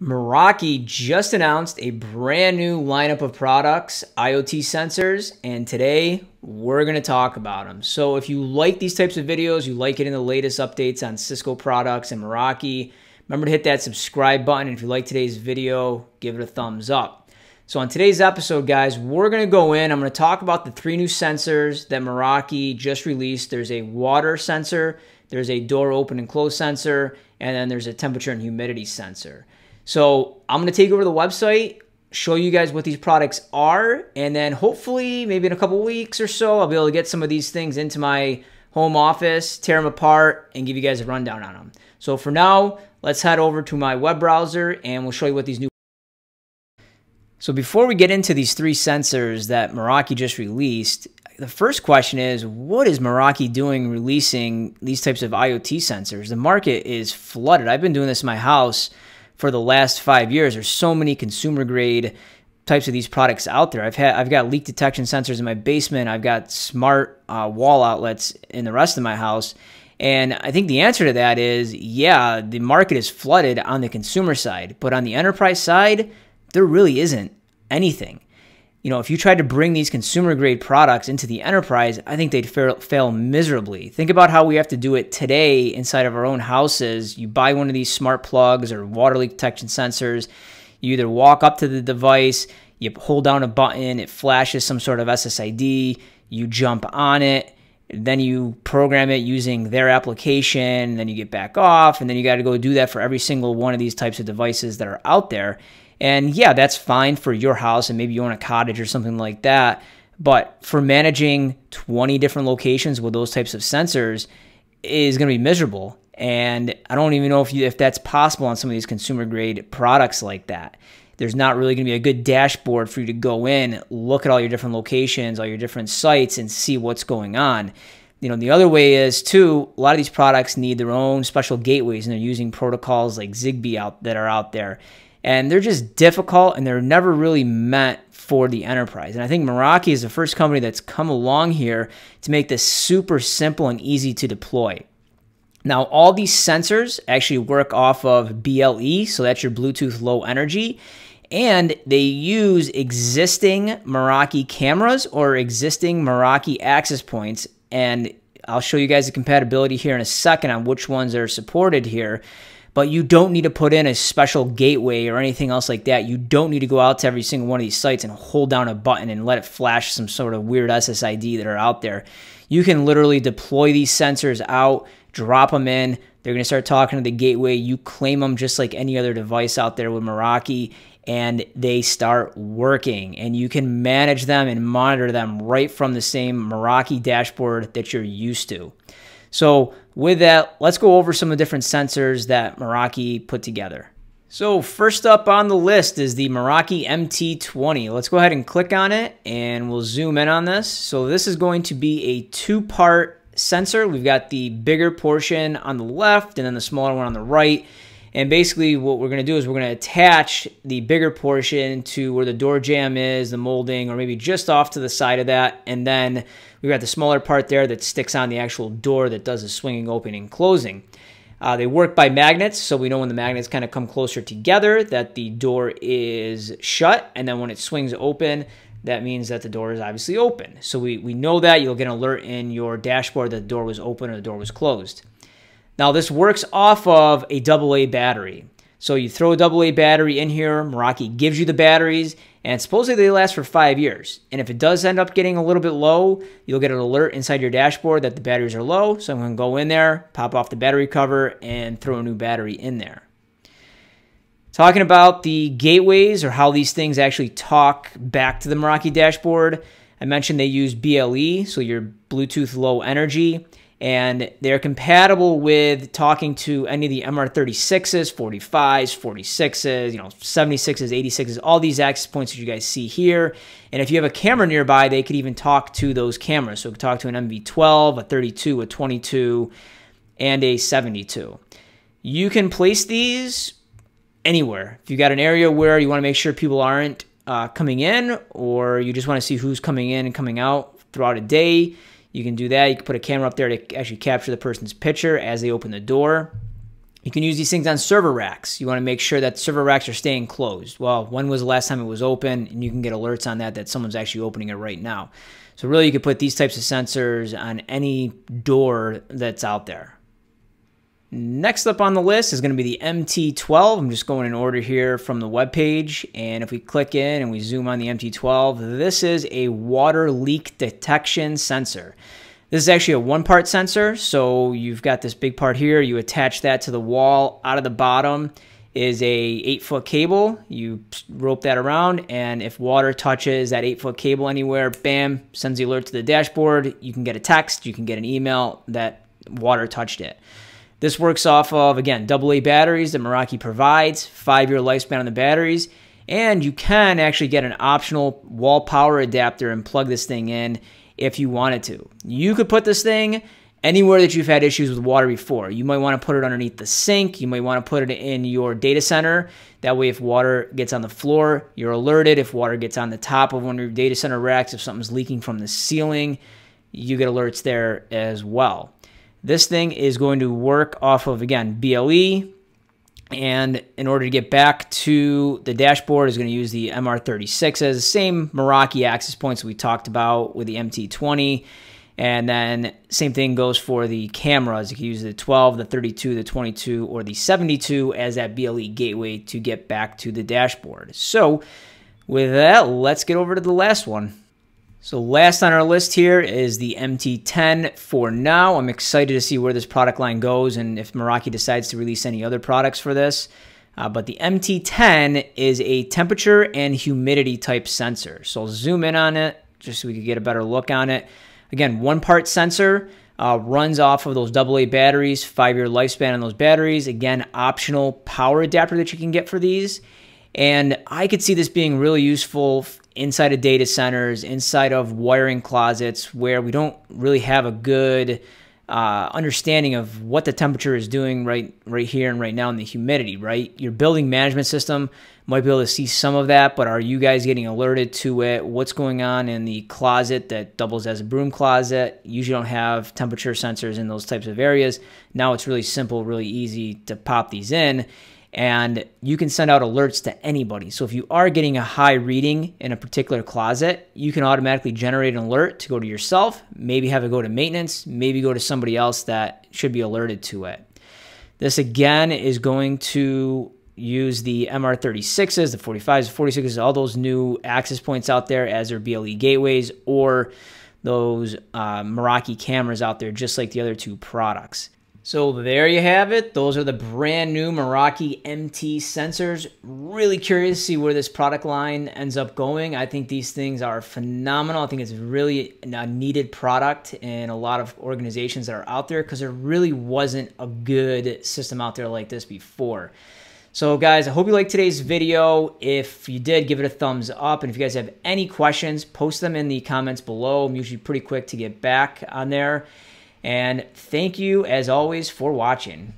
Meraki just announced a brand new lineup of products, IoT sensors, and today we're going to talk about them. So if you like these types of videos, you like getting the latest updates on Cisco products and Meraki, remember to hit that subscribe button. And if you like today's video, give it a thumbs up. So on today's episode, guys, we're going to go in. I'm going to talk about the three new sensors that Meraki just released. There's a water sensor, there's a door open and close sensor, and then there's a temperature and humidity sensor. So I'm going to take over the website, show you guys what these products are, and then hopefully, maybe in a couple weeks or so, I'll be able to get some of these things into my home office, tear them apart, and give you guys a rundown on them. So for now, let's head over to my web browser and we'll show you what these new so before we get into these three sensors that Meraki just released, the first question is what is Meraki doing releasing these types of IoT sensors? The market is flooded. I've been doing this in my house for the last five years. There's so many consumer grade types of these products out there. I've had I've got leak detection sensors in my basement. I've got smart uh, wall outlets in the rest of my house. And I think the answer to that is yeah, the market is flooded on the consumer side, but on the enterprise side, there really isn't anything you know, if you tried to bring these consumer grade products into the enterprise, I think they'd fail, miserably. Think about how we have to do it today inside of our own houses. You buy one of these smart plugs or water leak detection sensors. You either walk up to the device, you hold down a button, it flashes some sort of SSID, you jump on it, then you program it using their application, then you get back off, and then you got to go do that for every single one of these types of devices that are out there. And yeah, that's fine for your house and maybe you own a cottage or something like that. But for managing 20 different locations with those types of sensors is going to be miserable. And I don't even know if you if that's possible on some of these consumer grade products like that. There's not really going to be a good dashboard for you to go in, look at all your different locations, all your different sites and see what's going on. You know, the other way is too, a lot of these products need their own special gateways and they're using protocols like Zigbee out that are out there and they're just difficult and they're never really meant for the enterprise. And I think Meraki is the first company that's come along here to make this super simple and easy to deploy. Now, all these sensors actually work off of BLE, so that's your Bluetooth Low Energy, and they use existing Meraki cameras or existing Meraki access points. And I'll show you guys the compatibility here in a second on which ones are supported here but you don't need to put in a special gateway or anything else like that. You don't need to go out to every single one of these sites and hold down a button and let it flash some sort of weird SSID that are out there. You can literally deploy these sensors out, drop them in. They're going to start talking to the gateway. You claim them just like any other device out there with Meraki, and they start working. And you can manage them and monitor them right from the same Meraki dashboard that you're used to. So with that, let's go over some of the different sensors that Meraki put together. So first up on the list is the Meraki MT20. Let's go ahead and click on it and we'll zoom in on this. So this is going to be a two-part sensor. We've got the bigger portion on the left and then the smaller one on the right. And basically what we're going to do is we're going to attach the bigger portion to where the door jamb is, the molding, or maybe just off to the side of that. And then we've got the smaller part there that sticks on the actual door that does the swinging open and closing. Uh, they work by magnets, so we know when the magnets kind of come closer together that the door is shut. And then when it swings open, that means that the door is obviously open. So we, we know that. You'll get an alert in your dashboard that the door was open or the door was closed. Now this works off of a AA battery. So you throw a AA battery in here, Meraki gives you the batteries, and supposedly they last for five years. And if it does end up getting a little bit low, you'll get an alert inside your dashboard that the batteries are low. So I'm going to go in there, pop off the battery cover, and throw a new battery in there. Talking about the gateways or how these things actually talk back to the Meraki dashboard, I mentioned they use BLE, so your Bluetooth Low Energy and they're compatible with talking to any of the MR36s, 45s, 46s, you know, 76s, 86s, all these access points that you guys see here. And if you have a camera nearby, they could even talk to those cameras. So it could talk to an MV12, a 32, a 22, and a 72. You can place these anywhere. If you've got an area where you want to make sure people aren't uh, coming in, or you just want to see who's coming in and coming out throughout a day, you can do that. You can put a camera up there to actually capture the person's picture as they open the door. You can use these things on server racks. You want to make sure that server racks are staying closed. Well, when was the last time it was open? And you can get alerts on that that someone's actually opening it right now. So really you could put these types of sensors on any door that's out there. Next up on the list is going to be the MT12. I'm just going in order here from the web page. And if we click in and we zoom on the MT12, this is a water leak detection sensor. This is actually a one part sensor. So you've got this big part here. You attach that to the wall. Out of the bottom is a eight foot cable. You rope that around. And if water touches that eight foot cable anywhere, bam, sends the alert to the dashboard. You can get a text. You can get an email that water touched it. This works off of, again, AA batteries that Meraki provides, five year lifespan on the batteries, and you can actually get an optional wall power adapter and plug this thing in if you wanted to. You could put this thing anywhere that you've had issues with water before. You might want to put it underneath the sink, you might want to put it in your data center. That way, if water gets on the floor, you're alerted. If water gets on the top of one of your data center racks, if something's leaking from the ceiling, you get alerts there as well. This thing is going to work off of, again, BLE. And in order to get back to the dashboard, is going to use the MR36 as the same Meraki access points we talked about with the MT20. And then same thing goes for the cameras. You can use the 12, the 32, the 22, or the 72 as that BLE gateway to get back to the dashboard. So with that, let's get over to the last one. So last on our list here is the MT10 for now. I'm excited to see where this product line goes and if Meraki decides to release any other products for this. Uh, but the MT10 is a temperature and humidity type sensor. So I'll zoom in on it just so we can get a better look on it. Again, one part sensor uh, runs off of those AA batteries, five year lifespan on those batteries. Again, optional power adapter that you can get for these. And I could see this being really useful inside of data centers, inside of wiring closets, where we don't really have a good uh, understanding of what the temperature is doing right right here and right now in the humidity. Right, your building management system might be able to see some of that, but are you guys getting alerted to it? What's going on in the closet that doubles as a broom closet? Usually don't have temperature sensors in those types of areas. Now it's really simple, really easy to pop these in and you can send out alerts to anybody. So if you are getting a high reading in a particular closet, you can automatically generate an alert to go to yourself, maybe have it go to maintenance, maybe go to somebody else that should be alerted to it. This again is going to use the MR36s, the 45s, the 46s, all those new access points out there as their BLE gateways or those uh, Meraki cameras out there, just like the other two products. So there you have it. Those are the brand new Meraki MT sensors. Really curious to see where this product line ends up going. I think these things are phenomenal. I think it's really a needed product in a lot of organizations that are out there because there really wasn't a good system out there like this before. So guys, I hope you liked today's video. If you did, give it a thumbs up. And if you guys have any questions, post them in the comments below. I'm usually pretty quick to get back on there. And thank you, as always, for watching.